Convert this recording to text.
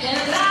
And